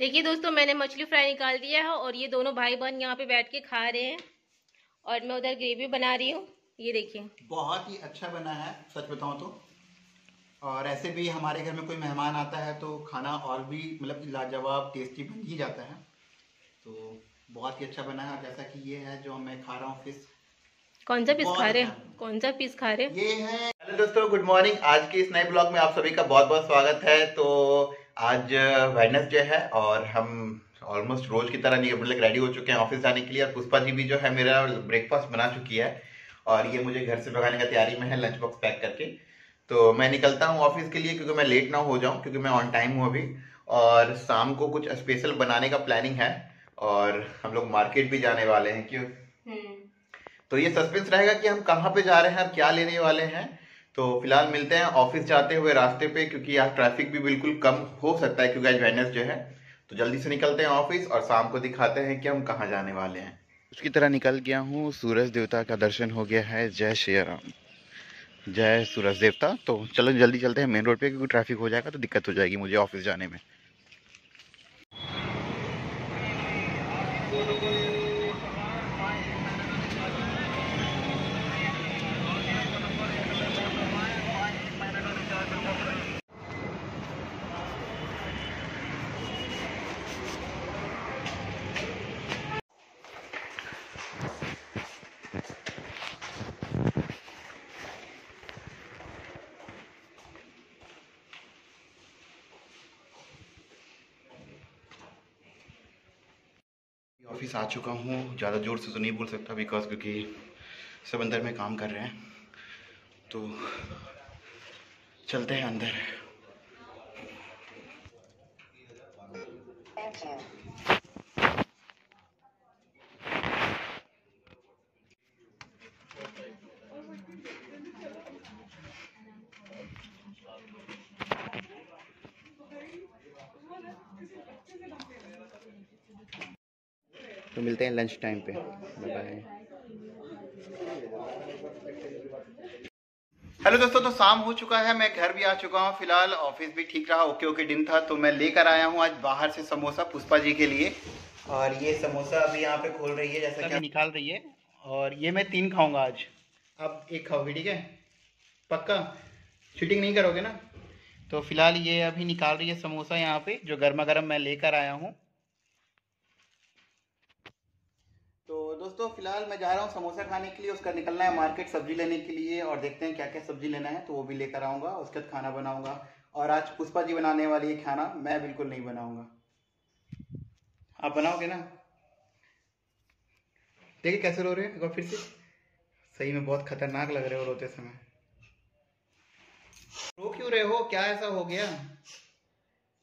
देखिए दोस्तों मैंने मछली फ्राई निकाल दिया है और ये दोनों भाई बहन यहाँ पे बैठ के खा रहे हैं और मैं उधर ग्रेवी बना रही हूँ। ये देखिए। बहुत ही अच्छा बना है सच बताऊँ तो। और ऐसे भी हमारे घर में कोई मेहमान आता है तो खाना और भी मतलब लाजवाब टेस्टी बन ही जाता है। तो बहुत ही अच्छा बना है जैसा कि ये है जो मैं खा रहा हूँ फ़िश। कौन सा पीस खा रहे अच्छा। हैं? कौन सा पीस खा रहे हैं? ये है। हेलो दोस्तों गुड मॉर्निंग। आज के इस नए ब्लॉग में आप सभी का बहुत बहुत स्वागत है। तो आज वेडनेसडे है और हम ऑलमोस्ट रोज की तरह नहीं मतलब रेडी हो चुके हैं ऑफ़िस जाने के लिए और पुष्पा जी भी जो है मेरा ब्रेकफास्ट बना चुकी है और ये मुझे घर से भगाने का तैयारी में है लंच बॉक्स पैक करके। तो मैं निकलता हूँ ऑफ़िस के लिए क्योंकि मैं लेट ना हो जाऊँ क्योंकि मैं ऑन टाइम हूँ अभी और शाम को कुछ स्पेशल बनाने का प्लानिंग है और हम लोग मार्केट भी जाने वाले हैं क्यों? तो ये सस्पेंस रहेगा कि हम कहाँ पे जा रहे हैं और क्या लेने वाले हैं। तो फ़िलहाल मिलते हैं ऑफ़िस जाते हुए रास्ते पे, क्योंकि यहाँ ट्रैफ़िक भी बिल्कुल कम हो सकता है, क्योंकि आज वेडनेस जो है तो जल्दी से निकलते हैं ऑफ़िस और शाम को दिखाते हैं कि हम कहाँ जाने वाले हैं। उसकी तरह निकल गया हूँ, सूरज देवता का दर्शन हो गया है, जय श्री राम। जय सूरज देवता तो चलो जल्दी चलते हैं मेन रोड पे, क्योंकि ट्रैफ़िक हो जाएगा तो दिक्कत हो जाएगी मुझे ऑफ़िस जाने में। ऑफ़िस आ चुका हूँ। ज़्यादा ज़ोर से तो नहीं बोल सकता बिकॉज़ क्योंकि सब अंदर में काम कर रहे हैं। तो चलते हैं अंदर। तो मिलते हैं लंच टाइम पे। बाय बाय हेलो दोस्तों तो शाम हो चुका है मैं घर भी आ चुका हूँ फ़िलहाल ऑफ़िस भी ठीक रहा ओके ओके दिन था तो मैं लेकर आया हूँ आज बाहर से समोसा पुष्पा जी के लिए। और ये समोसा अभी यहाँ पे खोल रही है जैसा कि निकाल रही है। और ये मैं तीन खाऊँगा आज। अब एक खाओगे ठीक है? पक्का? चीटिंग नहीं करोगे ना? तो फ़िलहाल ये अभी निकाल रही है समोसा यहाँ पे जो गर्मा गर्म मैं लेकर आया हूँ तो दोस्तों, फ़िलहाल मैं जा रहा हूँ समोसा खाने के लिए। उसका निकलना है मार्केट सब्ज़ी लेने के लिए और देखते हैं क्या क्या सब्ज़ी लेना है तो वो भी लेकर आऊँगा। उसके बाद खाना बनाऊँगा। और आज पुष्पा जी बनाने वाली है खाना, मैं बिल्कुल नहीं बनाऊँगा। आप बनाओगे ना? देखिए कैसे रो रहे हैं फिर से। सही में बहुत खतरनाक लग रहे हो रोते समय। रो क्यों रहे हो? क्या ऐसा हो गया?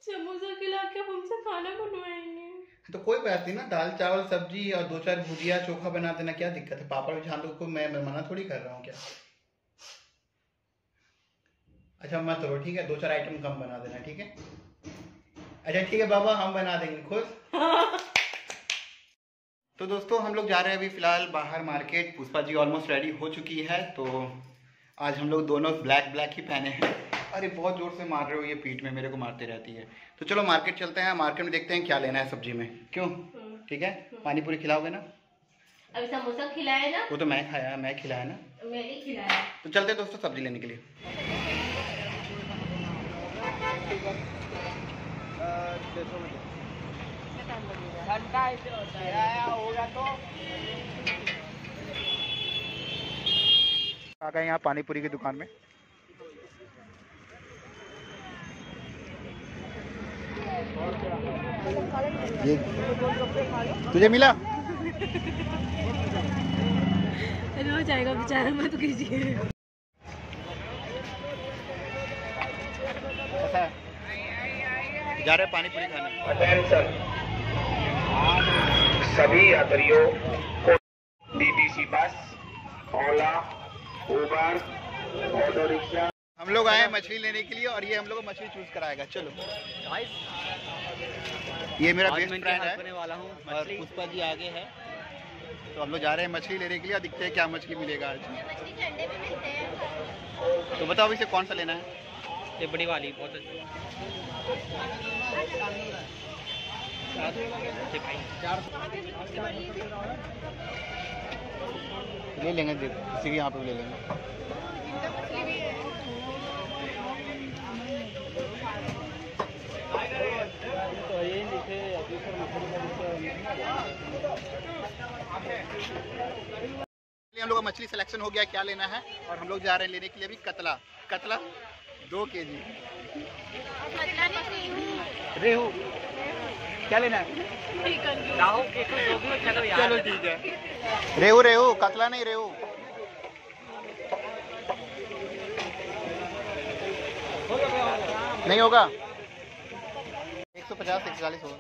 समोसा खिला के हमसे खाना बनवाएँगे। तो कोई बात नहीं ना, दाल, चावल, सब्ज़ी और दो चार भुजिया, चोखा बना देना, क्या दिक्कत है? पापड़ दो को मैं मैं मना थोड़ी कर रहा हूँ क्या? अच्छा मत रो ठीक है? दो चार आइटम कम बना देना, ठीक है? अच्छा ठीक है, बाबा, हम बना देंगे, खुश? तो दोस्तों, हम लोग जा रहे हैं अभी फ़िलहाल बाहर market, Pushpa ji almost ready हो चुकी है तो आज हम लोग दोनों ब्लैक ब्लैक ही पहने हैं। अरे बहुत ज़ोर से मार रहे हो ये पीठ में मेरे को मारते रहती है। तो चलो मार्केट चलते हैं मार्केट में देखते हैं क्या लेना है सब्ज़ी में। क्यों? ठीक है? पानी पूरी खिलाओगे ना? अभी समोसा खिलाए ना? वो तो मैं खाया मैं खिलाया ना। मैंने खिलाया। तो चलते हैं दोस्तों सब्ज़ी लेने के लिए। आ गए यहाँ पानी पूरी की दुकान में। ये तुझे मिला? रो जाएगा बेचारा मत कीजिए। जा रहे हैं पानी पूरी खाने अटेंशन सभी यात्रियों को डीटीसी बस ओला उबर ऑटो रिक्शा हम लोग आए मछली लेने के लिए और ये हम लोग को मछली चूज़ कराएगा। चलो। ये मेरा बेस्ट फ्रेंड है। वाला हूँ और पुष्पा जी आगे है। तो हम लोग जा रहे हैं मछली लेने के लिए और दिखते हैं क्या मछली मिलेगा आज। तो बताओ इसे कौन सा लेना है? ये बड़ी वाली बहुत अच्छी। ले लेंगे किसी के यहाँ पे भी ले लेंगे। हम लोग का मछली सिलेक्शन हो गया क्या लेना है? और हम लोग जा रहे हैं लेने के लिए अभी कतला। कतला दो के जी रेहू। क्या लेना है? चलो ठीक है। रेहू रेहू कतला नहीं रेहू। नहीं होगा? एक सौ पचास एक सौ चालीस होगा।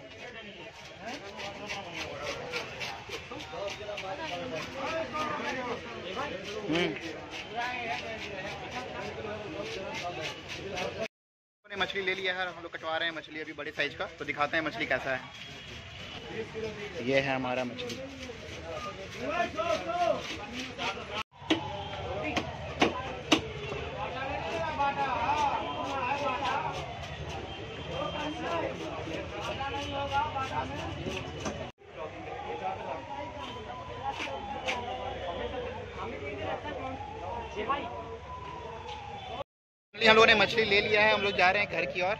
मछली ले लिया है हम लोग कटवा रहे हैं मछली अभी बड़े साइज़ का तो दिखाते हैं मछली कैसा है। ये है हमारा मछली। हम लोगों ने मछली ले लिया है हम लोग जा रहे हैं घर की ओर।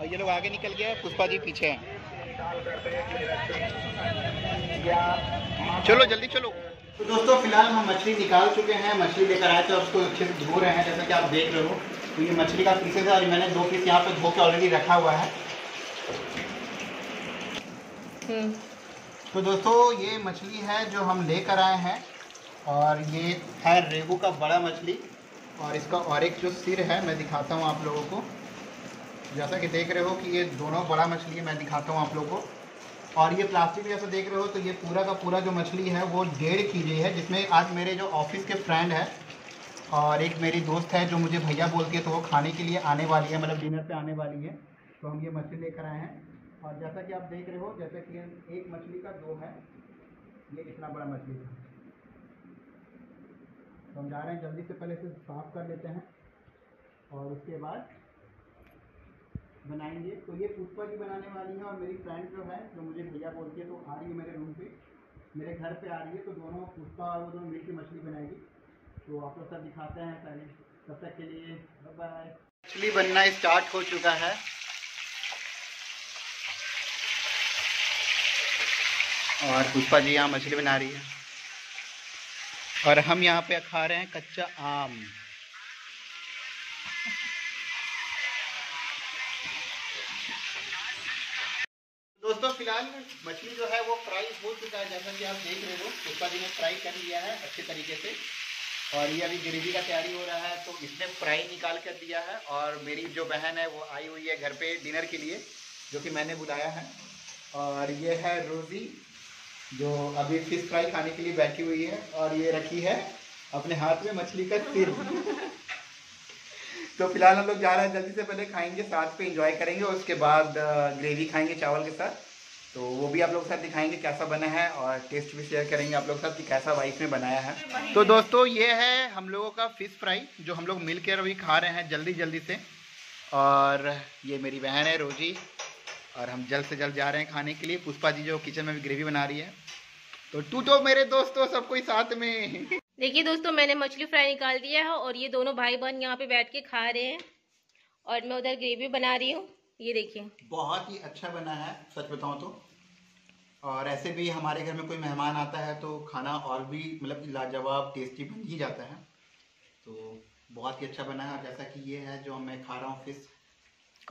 और ये लोग आगे निकल गए हैं, पुष्पा जी पीछे हैं। चलो जल्दी चलो। तो दोस्तों फ़िलहाल हम मछली निकाल चुके हैं मछली लेकर आए थे और उसको अच्छे से धो रहे हैं जैसा कि आप देख रहे हो। तो ये मछली का पीसेस है और मैंने दो पीस यहाँ पे धो के ऑलरेडी रखा हुआ है। हम्म। तो दोस्तों ये मछली है जो हम लेकर आए हैं और ये है रेगू का बड़ा मछली। और इसका और एक जो सिर है, मैं दिखाता हूँ आप लोगों को। जैसा कि देख रहे हो कि ये दोनों बड़ा मछली है, मैं दिखाता हूँ आप लोगों को। और ये प्लास्टिक जैसा देख रहे हो तो ये पूरा का पूरा जो मछली है, वो डेढ़ की है, जिसमें आज मेरे जो ऑफ़िस के फ्रेंड है और एक मेरी दोस्त है जो मुझे भैया बोलती है तो वो खाने के लिए आने वाली है मतलब डिनर पे आने वाली है। तो हम ये मछली लेकर आए हैं। और जैसा कि आप देख रहे हो, जैसा कि एक मछली का दो है, ये इतना बड़ा मछली था। तो हम जा रहे हैं, जल्दी से पहले इसे साफ़ कर लेते हैं और उसके बाद बनाएँगे। तो ये पुष्पा जी बनाने वाली है और मेरी फ्रेंड जो है, जो मुझे भैया बोलती है तो आ रही है मेरे रूम पे। मेरे घर पे आ रही है तो दोनों पुष्पा और वो दोनों मिलकर मछली बनाएगी। तो आप लोग सब दिखाते हैं पहले। तब तक के लिए बाय मछली बनना स्टार्ट हो चुका है। और पुष्पा जी यहाँ मछली बना रही है। और हम यहाँ पे खा रहे हैं कच्चा आम। दोस्तों, फ़िलहाल मछली जो है वो फ्राई हो चुका है, जैसा कि आप देख रहे हो। पुष्पा जी ने फ्राई कर लिया है अच्छे तरीके से। और ये अभी ग्रेवी का तैयारी हो रहा है तो इसने फ्राई निकाल कर दिया है। और मेरी जो बहन है, वो आई हुई है घर पे डिनर के लिए, जो कि मैंने बुलाया है। और ये है रोज़ी। जो अभी फ़िश फ्राई खाने के लिए बैठी हुई है और ये रखी है अपने हाथ में मछली का सिर। तो फ़िलहाल हम लोग जा रहे हैं, जल्दी से पहले खाएँगे, साथ पे एंजॉय करेंगे और उसके बाद ग्रेवी खाएँगे चावल के साथ। तो वो भी आप लोग साथ दिखाएँगे कैसा बना है और टेस्ट भी शेयर करेंगे आप लोग साथ कि कैसा वाइफ ने बनाया है। तो दोस्तों, ये है हम लोगों का फ़िश फ्राई जो हम लोग मिल कर अभी खा रहे हैं जल्दी जल्दी से। और ये मेरी बहन है रोजी। और हम जल्द से जल्द जा रहे हैं खाने के लिए। पुष्पा जी जो किचन में भी ग्रेवी बना रही है। तो तो मेरे दोस्तों सब कोई साथ में। देखिए दोस्तों मैंने मछली फ्राई निकाल दिया है और ये दोनों भाई बहन यहाँ पे बैठ के खा रहे हैं। और मैं उधर ग्रेवी बना रही हूँ। ये देखिए। बहुत ही अच्छा बना है सच बताऊँ तो। और ऐसे भी हमारे घर में कोई मेहमान आता है तो खाना और भी मतलब लाजवाब टेस्टी बन ही जाता है। तो बहुत ही अच्छा बना है और जैसा कि ये है जो मैं खा रहा हूँ फ़िश।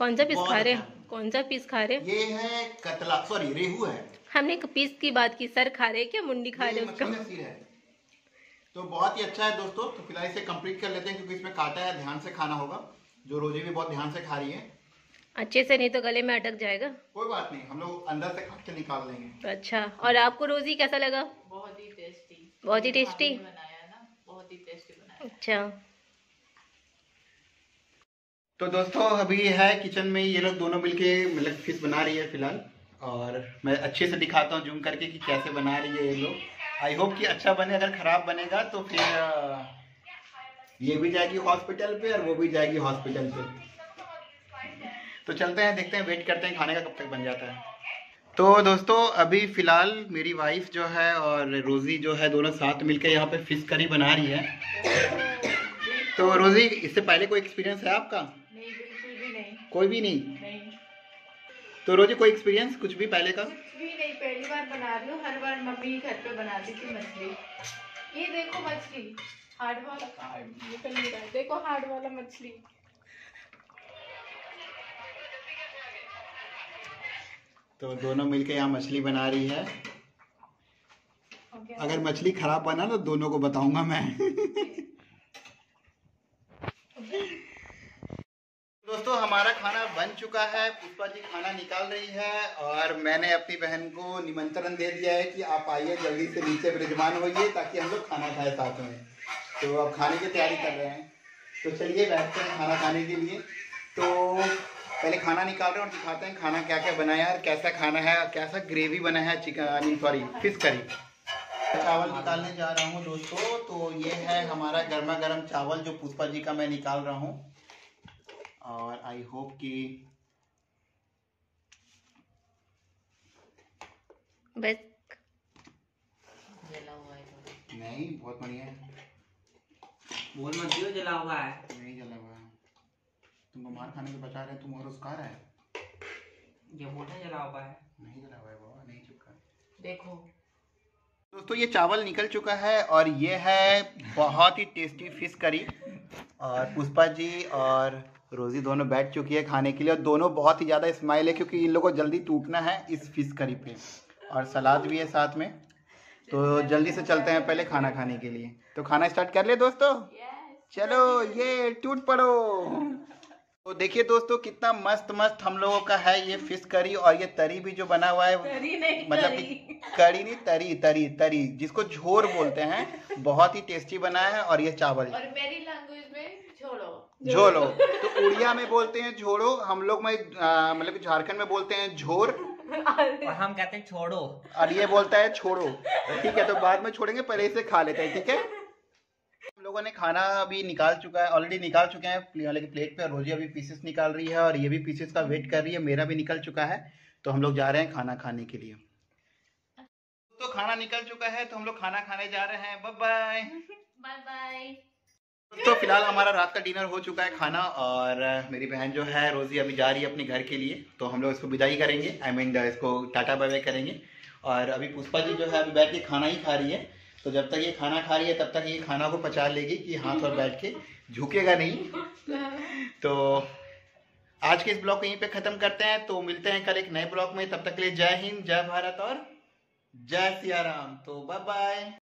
कौन सा पीस खा रहे अच्छा। कौन सा पीस खा रहे ये है कतला सॉरी रेहू है। हमने एक पीस की बात की सर खा रहे क्या? मुंडी खा रहे उसका? है। तो बहुत ही अच्छा है दोस्तों तो फ़िलहाल इसे कंप्लीट कर लेते हैं क्योंकि इसमें कांटा है ध्यान से खाना होगा। जो रोजी भी बहुत ध्यान से खा रही है। अच्छे से नहीं तो गले में अटक जाएगा। कोई बात नहीं हम लोग अंदर से काट के निकाल लेंगे। अच्छा और आपको रोजी कैसा लगा? बहुत ही टेस्टी बहुत ही टेस्टी बनाया ना बहुत ही टेस्टी बनाया। अच्छा। तो दोस्तों, अभी है किचन में ये लोग दोनों मिलके मतलब फ़िश बना रही है फ़िलहाल। और मैं अच्छे से दिखाता हूँ जूम करके कि कैसे बना रही है ये लोग। आई होप कि अच्छा बने, अगर खराब बनेगा तो फिर ये भी जाएगी हॉस्पिटल पे और वो भी जाएगी हॉस्पिटल पे। तो चलते हैं, देखते हैं वेट करते हैं खाने का कब तक बन जाता है। तो दोस्तों, अभी फ़िलहाल मेरी वाइफ जो है और रोजी जो है दोनों साथ मिलकर यहाँ पे फ़िश करी बना रही है। तो रोजी, इससे पहले कोई एक्सपीरियंस है आपका? कोई भी नहीं। तो रोजी कोई एक्सपीरियंस कुछ भी पहले का? कुछ भी नहीं पहली बार बना रही हूँ। हर बार मम्मी घर पे बनाती थी मछली। ये देखो मछली। हार्ड वाला। नहीं रहा। देखो हार्ड वाला मछली। तो दोनों मिलकर यहाँ मछली बना रही है। गया। अगर मछली खराब बना तो दोनों को बताऊँगा मैं दोस्तों हमारा खाना बन चुका है, पुष्पा जी खाना निकाल रही है और मैंने अपनी बहन को निमंत्रण दे दिया है कि आप आइए, जल्दी से नीचे विराजमान होइए ताकि हम लोग खाना खाए साथ में। तो अब खाने की तैयारी कर रहे हैं। तो चलिए बैठते हैं खाना खाने के लिए। तो पहले खाना निकाल रहे हैं और दिखाते हैं खाना क्या क्या बनाया है और कैसा खाना है, कैसा ग्रेवी बना है चिकन सॉरी फ़िश करी चावल निकालने जा रहा हूँ दोस्तों तो ये है हमारा गर्मा गर्म चावल जो पुष्पा जी का मैं निकाल रहा हूँ। और आई होप कि बस जला हुआ है नहीं बहुत बढ़िया है। बोल मत दियो जला हुआ है। नहीं जला हुआ है। तुमको मार खाने के बचा रहे तुम और उसका रहा है। ये बोल रहे जला हुआ है। नहीं जला हुआ है बाबा नहीं चिपका। देखो। दोस्तों ये चावल निकल चुका है और ये है बहुत ही टेस्टी फ़िश करी और पुष्पा जी और रोजी दोनों बैठ चुकी है खाने के लिए और दोनों बहुत ही ज़्यादा स्माइल है क्योंकि इन लोगों को जल्दी टूटना है इस फ़िश करी पे। और सलाद भी है साथ में। तो जल्दी से चलते हैं पहले खाना खाने के लिए। तो खाना स्टार्ट कर ले दोस्तों? चलो ये टूट पड़ो। तो देखिए दोस्तों कितना मस्त मस्त हम लोगों का है ये फ़िश करी और ये तरी भी जो बना हुआ है। तरी नहीं मतलब तरी। कि कड़ी नहीं तरी तरी तरी जिसको झोर बोलते हैं बहुत ही टेस्टी बना है और ये चावल और मेरी लैंग्वेज में छोड़ो झोलो। तो उड़िया में बोलते हैं झोड़ो हम लोग में मतलब कि झारखंड में बोलते हैं झोर। और हम कहते हैं छोड़ो। और ये बोलता है छोड़ो। ठीक है तो बाद में छोड़ेंगे पहले इसे खा लेते हैं ठीक है? लोगों ने खाना अभी निकाल चुका है ऑलरेडी निकाल चुके हैं। की प्लेट पे और रोजी अभी पीसेस निकाल रही है और ये भी पीसेस का वेट कर रही है। मेरा भी निकल चुका है तो हम लोग जा रहे हैं खाना खाने के लिए। तो खाना निकल चुका है तो हम लोग खाना खाने जा रहे हैं। बाय बाय बाय बाय तो फ़िलहाल हमारा रात का डिनर हो चुका है खाना और मेरी बहन जो है रोजी अभी जा रही है अपने घर के लिए। तो हम लोग इसको विदाई करेंगे। आई मीन इसको टाटा बाय बाय करेंगे। और अभी पुष्पा जी जो है अभी बैठ के खाना ही खा रही है। तो जब तक ये खाना खा रही है तब तक ये खाना को पचा लेगी कि हाथ और बैठ के झुकेगा नहीं। तो आज के इस ब्लॉग को यहीं पे खत्म करते हैं। तो मिलते हैं कल एक नए ब्लॉग में। तब तक के लिए जय हिंद जय भारत और जय सिया राम। तो बाय बाय